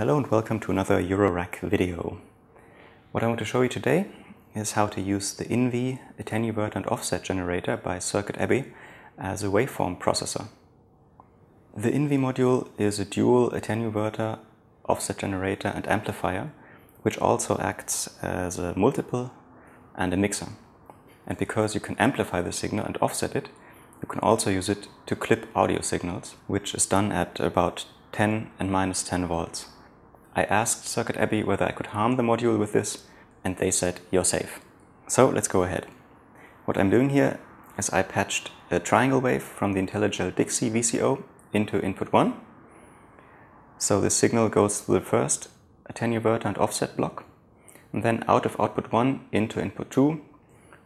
Hello and welcome to another Eurorack video. What I want to show you today is how to use the Invy attenuverter and offset generator by Circuit Abbey as a waveform processor. The Invy module is a dual attenuverter, offset generator and amplifier which also acts as a multiple and a mixer. And because you can amplify the signal and offset it, you can also use it to clip audio signals, which is done at about 10 and minus 10 volts. I asked Circuit Abbey whether I could harm the module with this, and they said, you're safe. So let's go ahead. What I'm doing here is I patched a triangle wave from the Intellijel Dixie VCO into input 1. So the signal goes to the first attenuverter and offset block, and then out of output 1 into input 2,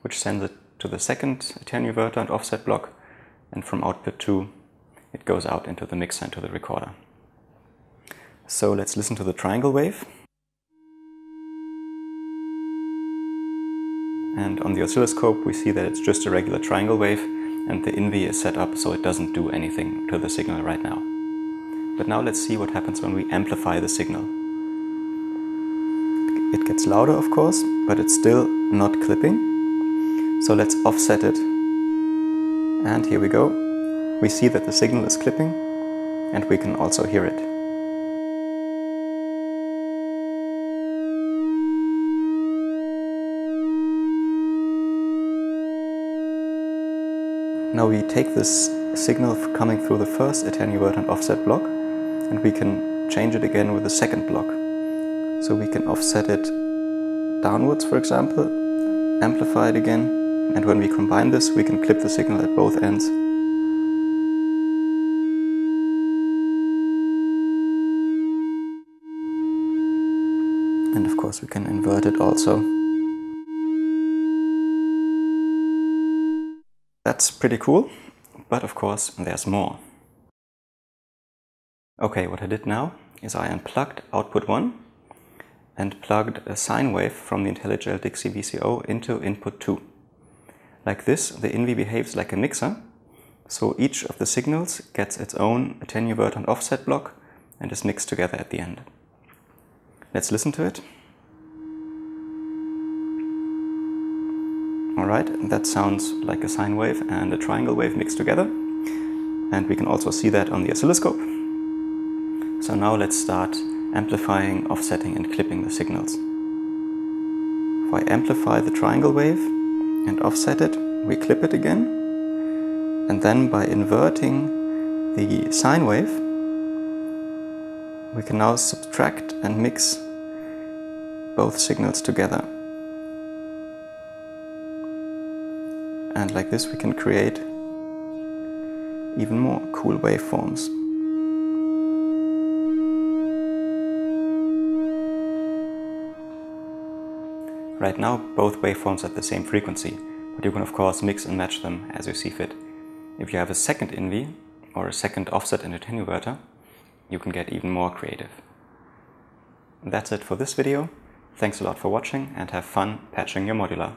which sends it to the second attenuverter and offset block, and from output 2 it goes out into the mixer into the recorder. So let's listen to the triangle wave. And on the oscilloscope we see that it's just a regular triangle wave and the Invy is set up so it doesn't do anything to the signal right now. But now let's see what happens when we amplify the signal. It gets louder of course, but it's still not clipping. So let's offset it. And here we go. We see that the signal is clipping and we can also hear it. Now we take this signal coming through the first attenuverter and offset block and we can change it again with the second block. So we can offset it downwards, for example, amplify it again, and when we combine this, we can clip the signal at both ends. And of course we can invert it also. That's pretty cool, but of course there's more. Okay, what I did now is I unplugged output 1 and plugged a sine wave from the Intellijel Dixie VCO into input 2. Like this, the Invy behaves like a mixer, so each of the signals gets its own attenuverter and offset block and is mixed together at the end. Let's listen to it. Alright, that sounds like a sine wave and a triangle wave mixed together. And we can also see that on the oscilloscope. So now let's start amplifying, offsetting and clipping the signals. If I amplify the triangle wave and offset it, we clip it again. And then by inverting the sine wave, we can now subtract and mix both signals together. And like this we can create even more cool waveforms. Right now both waveforms are at the same frequency, but you can of course mix and match them as you see fit. If you have a second Invy or a second offset and attenuverter, you can get even more creative. That's it for this video. Thanks a lot for watching and have fun patching your modular.